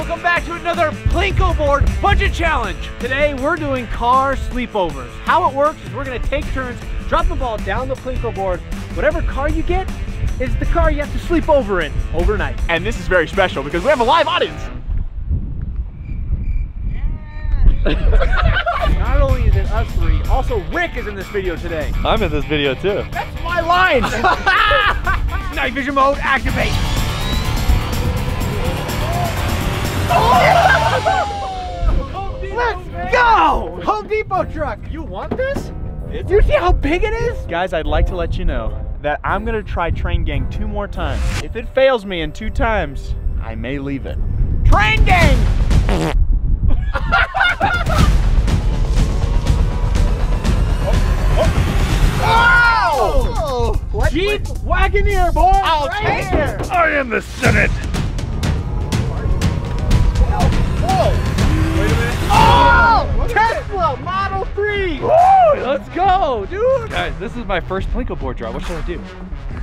Welcome back to another Plinko board budget challenge. Today we're doing car sleepovers. How it works is we're gonna take turns, drop the ball down the Plinko board. Whatever car you get is the car you have to sleep over in overnight. And this is very special because we have a live audience. Not only is it us three, also Rick is in this video today. I'm in this video too. That's my line. Night vision mode, activate. Let's go! Home Depot truck. You want this? Do you see how big it is? Guys, I'd like to let you know that I'm gonna try Train Gang two more times. If it fails me in two times, I may leave it. Train gang! Oh! What? Jeep Wagoneer, boy! I'll right take here. I am the Senate. Tesla Model 3! Woo! Let's go, dude. Guys, this is my first Plinko board draw. What should I do?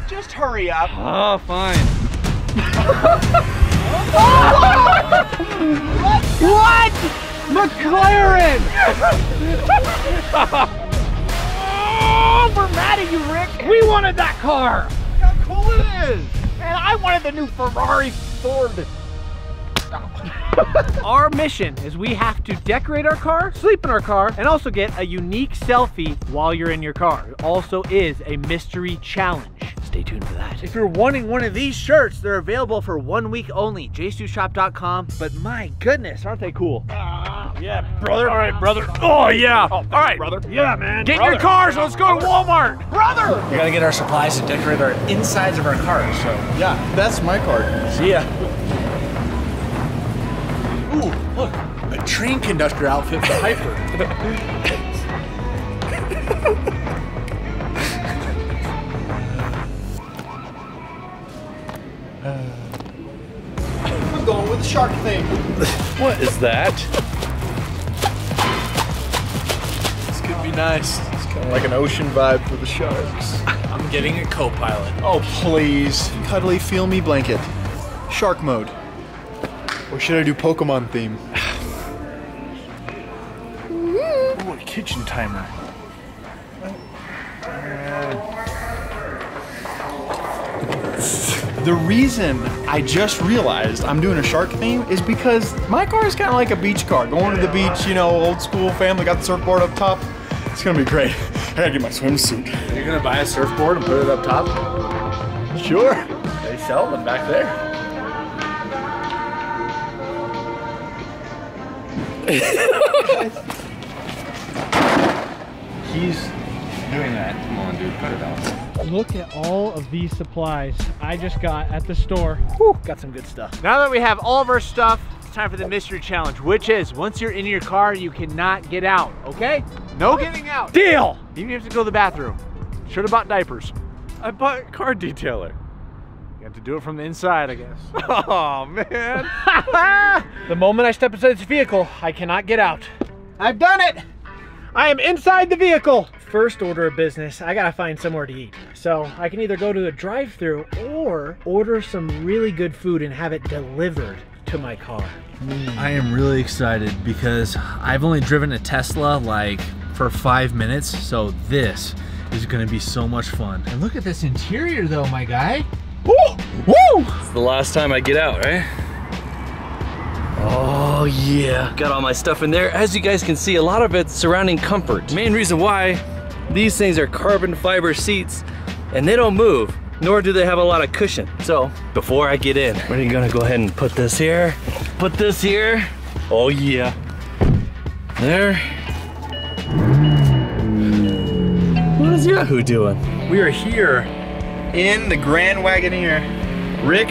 Just hurry up. Oh, fine. What? McLaren! Oh, we're mad at you, Rick. We wanted that car! Look How cool it is. And I wanted the new Ferrari Ford. Our mission is we have to decorate our car, sleep in our car, and also get a unique selfie while you're in your car. It also is a mystery challenge. Stay tuned for that. If you're wanting one of these shirts, they're available for one week only. jstushop.com. But my goodness, aren't they cool? Ah, yeah, brother. All right, brother. Oh, yeah. Oh, All right. brother. Yeah, man. Get in your cars, let's go to Walmart. Brother. We gotta get our supplies to decorate our insides of our cars, so. Yeah, that's my card. See ya. Ooh, look, a train conductor outfit for Hyper. I'm going with the shark thing. What is that? This could be nice. It's kind of like an ocean vibe for the sharks. I'm getting a co-pilot. Oh, please. Cuddly feel me blanket. Shark mode. Or should I do Pokemon theme? Ooh, a kitchen timer. Uh, the reason I just realized I'm doing a shark theme is because my car is kind of like a beach car. Going to the beach, you know, old school family, got the surfboard up top. It's gonna be great. I gotta get my swimsuit. You're gonna buy a surfboard and put it up top? Sure. They sell them back there. He's doing that. Come on, dude. Cut it out. Look at all of these supplies I just got at the store. Whew, got some good stuff. Now that we have all of our stuff, it's time for the mystery challenge, which is once you're in your car, you cannot get out, okay? No getting out. Deal! Even if you have to go to the bathroom. Should have bought diapers. I bought car detailer. You have to do it from the inside, I guess. Oh, man. The moment I step inside this vehicle, I cannot get out. I've done it! I am inside the vehicle. First order of business, I gotta find somewhere to eat. So I can either go to a drive through or order some really good food and have it delivered to my car. I am really excited because I've only driven a Tesla like for five minutes, so this is gonna be so much fun. And look at this interior though, my guy. Woo! Woo! It's the last time I get out, right? Oh yeah, got all my stuff in there. As you guys can see, a lot of it's surrounding comfort. Main reason why these things are carbon fiber seats and they don't move, nor do they have a lot of cushion. So before I get in, we're gonna go ahead and put this here, put this here. Oh yeah. There. What is Yahoo doing? We are here in the Grand Wagoneer. Rick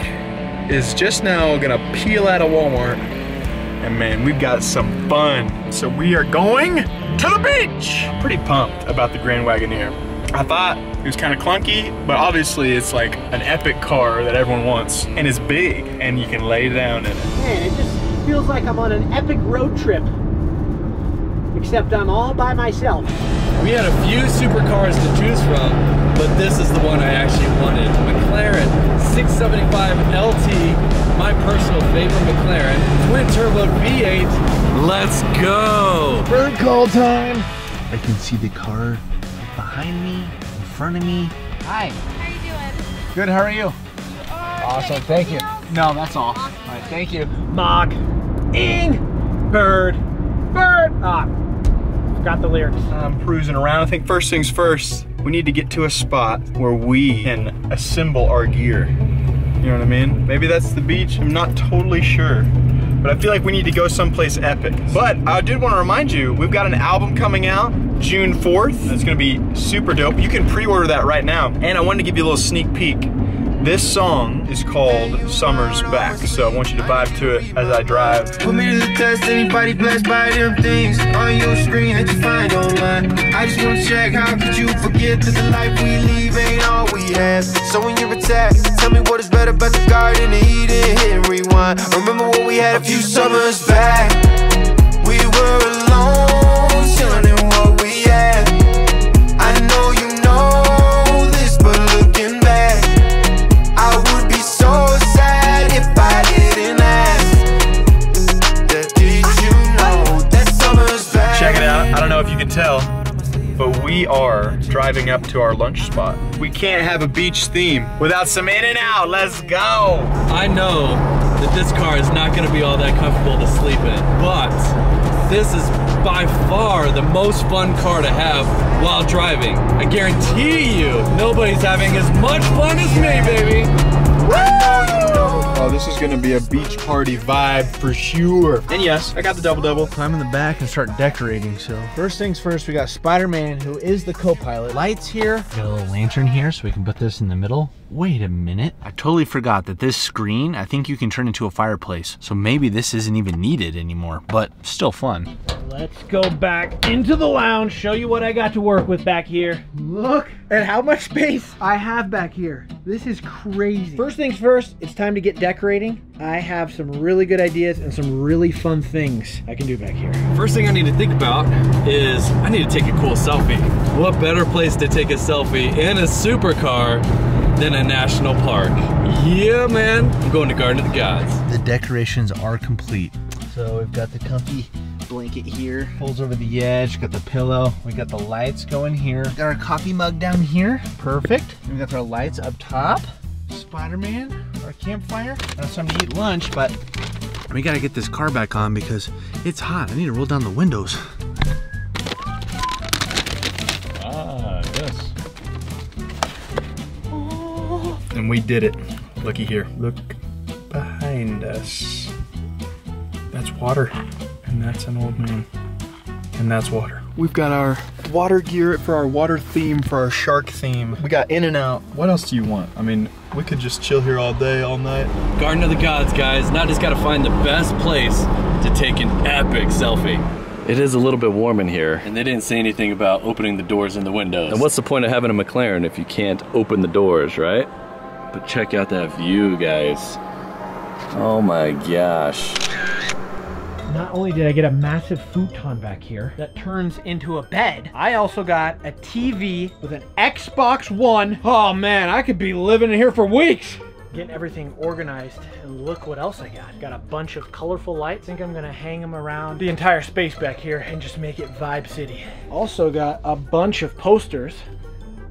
is just now gonna peel out of Walmart. And man, we've got some fun. So we are going to the beach. Pretty pumped about the Grand Wagoneer. I thought it was kind of clunky, but obviously it's like an epic car that everyone wants. And it's big, and you can lay down in it. Man, it just feels like I'm on an epic road trip. Except I'm all by myself. We had a few supercars to choose from, but this is the one I actually wanted. McLaren 675 LT my personal favorite McLaren, twin turbo V8. Let's go. Bird call time. I can see the car behind me, in front of me. Hi. How are you doing? Good, how are you? Awesome, thank you. No, that's all. All right, Thank you. Mog, ing, bird, bird. Ah, forgot the lyrics. I'm cruising around. I think first things first, we need to get to a spot where we can assemble our gear. You know what I mean? Maybe that's the beach. I'm not totally sure. But I feel like we need to go someplace epic. But I did want to remind you, we've got an album coming out June 4th. It's going to be super dope. You can pre-order that right now. And I wanted to give you a little sneak peek. This song is called Summer's Back. So I want you to vibe to it as I drive. Put me to the test, anybody blessed by them things on your screen that you find online. I just wanna check, how could you forget that the life we leave ain't all we have? So when you're attacked, tell me what is better about the garden Eden, hit and rewind. Remember what we had a few summers back. Driving up to our lunch spot. We can't have a beach theme without some In-N-Out. Let's go. I know that this car is not gonna be all that comfortable to sleep in, but this is by far the most fun car to have while driving. I guarantee you, nobody's having as much fun as me, baby. Oh, this is gonna be a beach party vibe for sure. And yes, I got the double double. Climb in the back and start decorating. So first things first, we got Spider-Man, who is the co-pilot. Lights here. Got a little lantern here, so we can put this in the middle. Wait a minute. I totally forgot that this screen, I think you can turn into a fireplace. So maybe this isn't even needed anymore, but still fun. Let's go back into the lounge, show you what I got to work with back here. Look at how much space I have back here. This is crazy. First things first, it's time to get decorating. I have some really good ideas and some really fun things I can do back here. First thing I need to think about is I need to take a cool selfie. What better place to take a selfie in a supercar than a national park? Yeah, man. I'm going to Garden of the Gods. The decorations are complete. So we've got the comfy blanket here, pulls over the edge, got the pillow, we got the lights going here. Got our coffee mug down here, perfect. And we got our lights up top. Spider-Man, our campfire. Now it's time to eat lunch, but we gotta get this car back on because it's hot. I need to roll down the windows. Ah, yes. And we did it. Looky here. Look behind us. That's water. And that's an old man. And that's water. We've got our water gear for our water theme, for our shark theme. We got In-N-Out. What else do you want? I mean, we could just chill here all day, all night. Garden of the Gods, guys. Now just gotta find the best place to take an epic selfie. It is a little bit warm in here, and they didn't say anything about opening the doors and the windows. And what's the point of having a McLaren if you can't open the doors, right? But check out that view, guys. Oh my gosh. Not only did I get a massive futon back here that turns into a bed, I also got a TV with an Xbox One. Oh man, I could be living in here for weeks. Getting everything organized, and look what else I got. Got a bunch of colorful lights. think I'm gonna hang them around the entire space back here and just make it Vibe City. Also got a bunch of posters.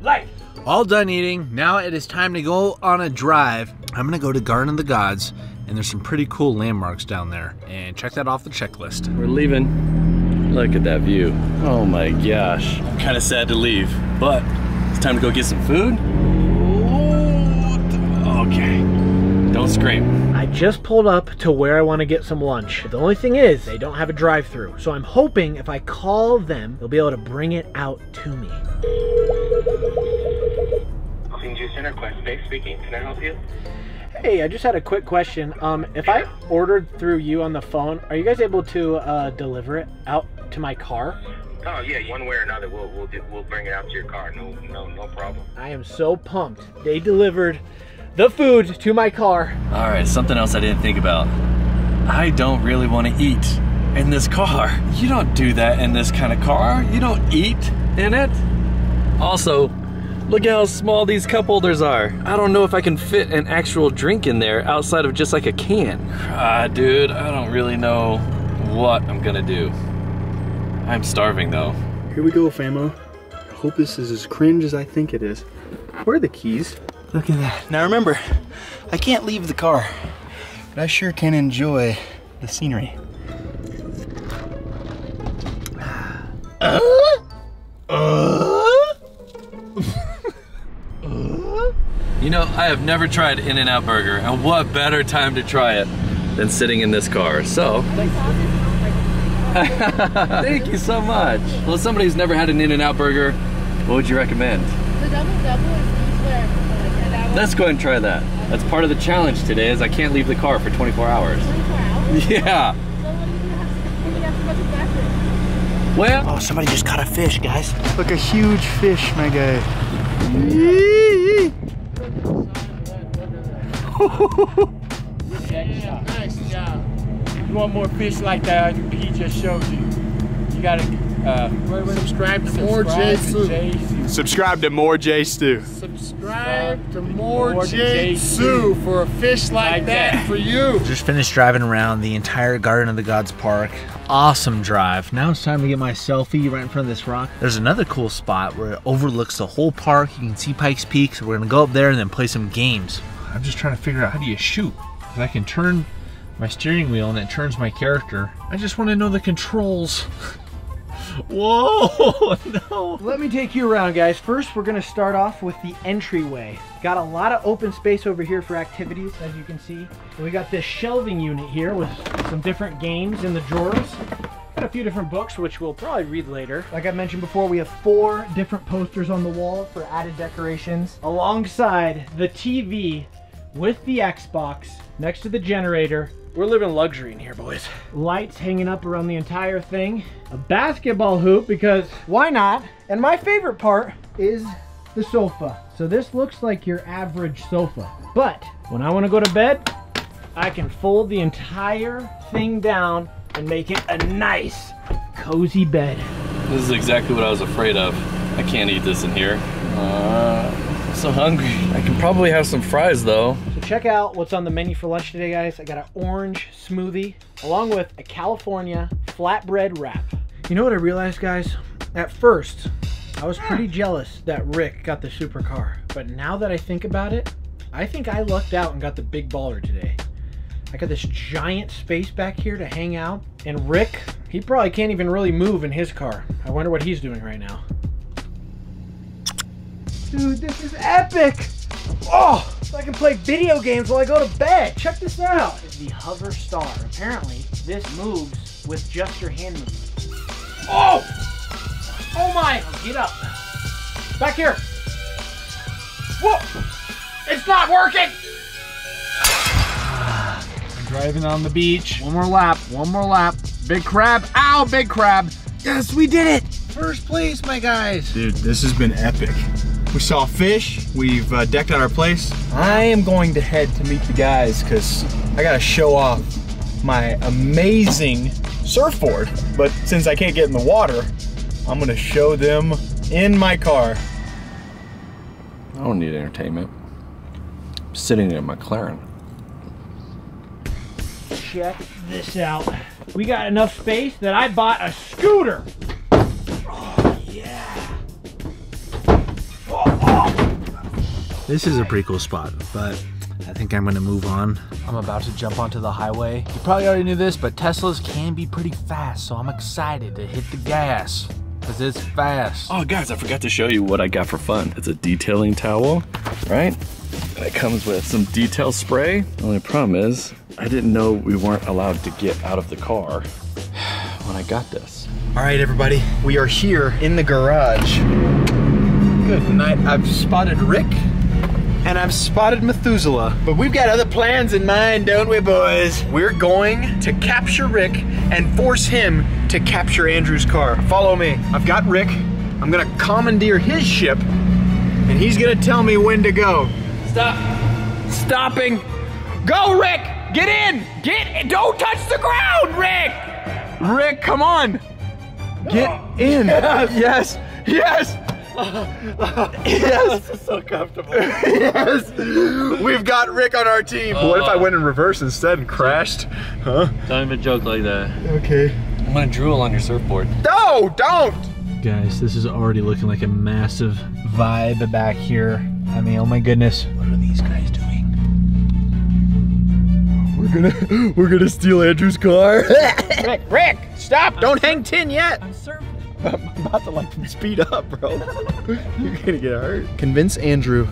Light! All done eating. Now it is time to go on a drive. I'm gonna go to Garden of the Gods, and there's some pretty cool landmarks down there. And check that off the checklist. We're leaving. Look at that view. Oh my gosh. I'm kind of sad to leave, but it's time to go get some food. Okay. Don't scream. I just pulled up to where I want to get some lunch. The only thing is, they don't have a drive through. So I'm hoping if I call them, they'll be able to bring it out to me. Clean Juice Center, Quest Bay speaking. Can I help you? Hey, I just had a quick question. Um, if I ordered through you on the phone, are you guys able to uh, deliver it out to my car? Oh yeah, one way or another, we'll we'll do, we'll bring it out to your car. No no no problem. I am so pumped. They delivered the food to my car. All right, something else I didn't think about. I don't really want to eat in this car. You don't do that in this kind of car. You don't eat in it. Also, Look at how small these cup holders are. I don't know if I can fit an actual drink in there outside of just like a can. Ah, dude, I don't really know what I'm gonna do. I'm starving though. Here we go, famo. I hope this is as cringe as I think it is. Where are the keys? Look at that. Now remember, I can't leave the car, but I sure can enjoy the scenery. I have never tried In-N-Out Burger, and what better time to try it than sitting in this car. So, thank you so much. Well, as somebody who's never had an In-N-Out Burger, what would you recommend? The double double is usually and that one Let's go and try that. That's part of the challenge today is I can't leave the car for 24 hours. 24 hours. Yeah. So what do you have to, you have to go to the bathroom? Well, Oh, somebody just caught a fish, guys. Look, a huge fish, my guy. Nice job. You want more fish like that he just showed you. You gotta uh, subscribe to more JStu. Subscribe to more JStu. Subscribe to more JStu for a fish like that for you. Just finished driving around the entire Garden of the Gods Park. Awesome drive. Now it's time to get my selfie right in front of this rock. There's another cool spot where it overlooks the whole park. You can see Pikes Peak, so we're gonna go up there and then play some games. I'm just trying to figure out how do you shoot? Because I can turn my steering wheel and it turns my character. I just want to know the controls. Whoa, no. Let me take you around, guys. First, we're gonna start off with the entryway. Got a lot of open space over here for activities, as you can see. We got this shelving unit here with some different games in the drawers. Got a few different books, which we'll probably read later. Like I mentioned before, we have four different posters on the wall for added decorations, alongside the TV with the Xbox next to the generator. We're living luxury in here, boys. Lights hanging up around the entire thing. A basketball hoop because why not? And my favorite part is the sofa. So this looks like your average sofa. But when I want to go to bed, I can fold the entire thing down and make it a nice, cozy bed. this is exactly what I was afraid of. I can't eat this in here. Uh, I'm so hungry. I can probably have some fries though. So check out what's on the menu for lunch today, guys. I got an orange smoothie along with a California flatbread wrap. You know what I realized, guys? At first, I was pretty hmm. jealous that Rick got the supercar. But now that I think about it, I think I lucked out and got the big baller today. I got this giant space back here to hang out. And Rick, he probably can't even really move in his car. I wonder what he's doing right now. Dude, this is epic! Oh, I can play video games while I go to bed. Check this out. It's the Hover Star. Apparently, this moves with just your hand movement. Oh! Oh my! Get up. Back here. Whoa! It's not working! Driving on the beach. One more lap. One more lap. Big crab. Ow, big crab. Yes, we did it! First place, my guys. Dude, this has been epic. We saw fish. We've uh, decked out our place. I am going to head to meet the guys because I got to show off my amazing surfboard. But since I can't get in the water, I'm going to show them in my car. I don't need entertainment. I'm sitting in a McLaren. Check this out. We got enough space that I bought a scooter. Oh, yeah. This is a pretty cool spot, but I think I'm gonna move on. I'm about to jump onto the highway. You probably already knew this, but Teslas can be pretty fast, so I'm excited to hit the gas, because it's fast. Oh, guys, I forgot to show you what I got for fun. It's a detailing towel, right? And it comes with some detail spray. The only problem is, I didn't know we weren't allowed to get out of the car when I got this. All right, everybody, we are here in the garage. Good night. I've spotted Rick and I've spotted Methuselah. But we've got other plans in mind, don't we, boys? We're going to capture Rick and force him to capture Andrew's car. Follow me. I've got Rick. I'm gonna commandeer his ship and he's gonna tell me when to go. Stop. Stopping. Go, Rick! Get in! Get Don't touch the ground, Rick! Rick, come on! Get in! Yes! Yes! yes. This is so comfortable. yes. We've got Rick on our team. what if I uh, went in reverse instead and crashed? Huh? Don't even joke like that. Okay. I'm gonna drool on your surfboard. No, don't! Guys, this is already looking like a massive vibe back here. I mean, oh my goodness. What are these guys doing? We're gonna we're gonna steal Andrew's car. Rick, Rick, stop! Don't hang tin yet. I'm surfing. I'm about to like speed up, bro. You're gonna get hurt. Convince Andrew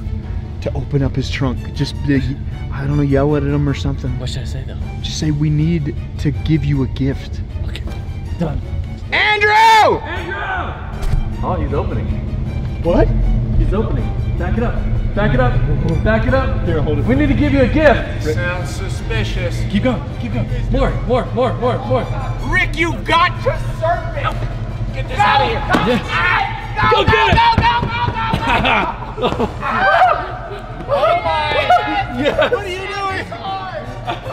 to open up his trunk. Just I don't know, yell at him or something. What should I say though? Just say we need to give you a gift. Okay. Done. Andrew! Andrew! Oh, he's opening. What? He's opening. Back it up. Back it up. Back it up. Here, hold it. We need to give you a gift. Sounds suspicious. Keep going. Keep going. More. More. More. More. More. Rick, you got to serve it. Get this out of here. Yeah. Go, get it. Go, go, go, go, go. oh my. Yes. What are you doing? It's ours.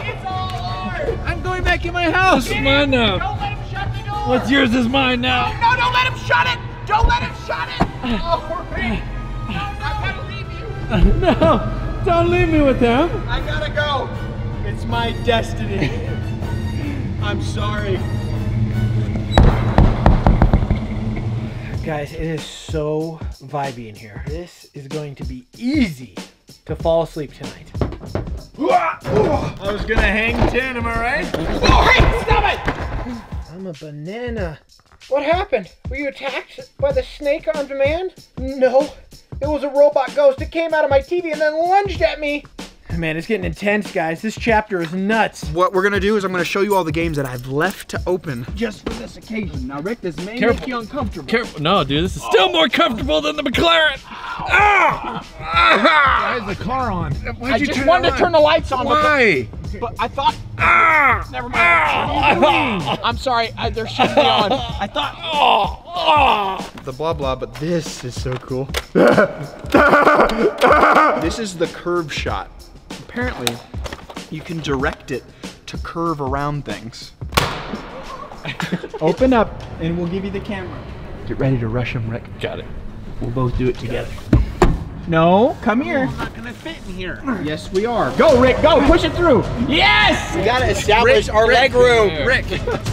It's all ours. I'm going back in my house. It's mine now. Don't let him shut the door. What's yours is mine now. No, no, don't let him shut it. Don't let him shut it. Oh, Rick. I gotta leave you. No. Don't leave me with them. I gotta go. It's my destiny. I'm sorry. Guys, it is so vibey in here. This is going to be easy to fall asleep tonight. I was gonna hang ten, am I right? Oh, hey, stop it! I'm a banana. What happened? Were you attacked by the snake on demand? No. It was a robot ghost. It came out of my TV and then lunged at me. Man, it's getting intense, guys. This chapter is nuts. What we're gonna do is I'm gonna show you all the games that I've left to open. Just for this occasion. Now, Rick, this may Careful. make you uncomfortable. Careful. No, dude. This is still more comfortable than the McLaren. Ah! Why is the car on? I just wanted to turn the lights on. but the- Why? But I thought. Ah! Never mind. I'm sorry. I, there shouldn't be on. I thought. Oh! The blah blah, but this is so cool. this is the curve shot. Apparently, you can direct it to curve around things. Open up, and we'll give you the camera. Get ready to rush him, Rick. Got it. We'll both do it together. No, come here. not gonna fit in here. Yes, we are. Go, Rick. Go. Push it through. Yes! We gotta establish our leg room. Rick,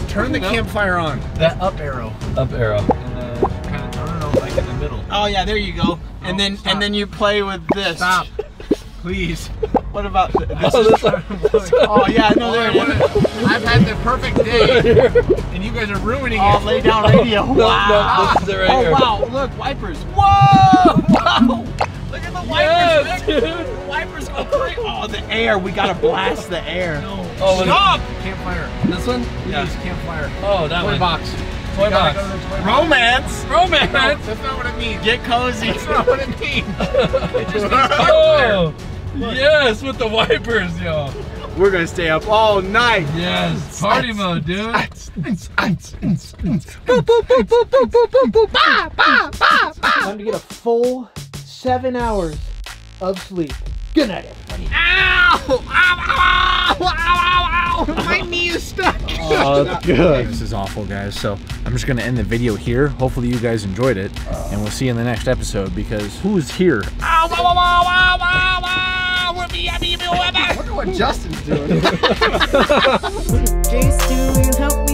turn the campfire on. That up arrow. Up arrow. Uh, kind of, I don't know, like in the middle. Oh yeah, there you go. And oh, then and then you play with this. Stop. Please. What about th- this? Oh, is- this one. oh yeah, no, there it oh, is. I've had the perfect day, and you guys are ruining Oh, it. lay down radio. No, no, this is it right oh here. wow, look, wipers. Whoa! Wow! Look at the wipers, Yes, dude. The wipers go crazy. Oh, the air. We gotta blast the air. Oh, what- Stop! Campfire. This one? Yeah. Use campfire. Oh, that Toy one. box. Toy box. go to the toy box. Romance. Romance. No, that's not what it means. Get cozy. That's not what it just means. Oh, yes, with the wipers, yo. We're gonna stay up all night. Yes, party mode, dude. Time to get a full seven hours of sleep. Good night, everybody. My knee is stuck. Oh, that's good. This is awful, guys. So I'm just gonna end the video here. Hopefully you guys enjoyed it, and we'll see you in the next episode because who's here? I wonder what Justin's doing. JStu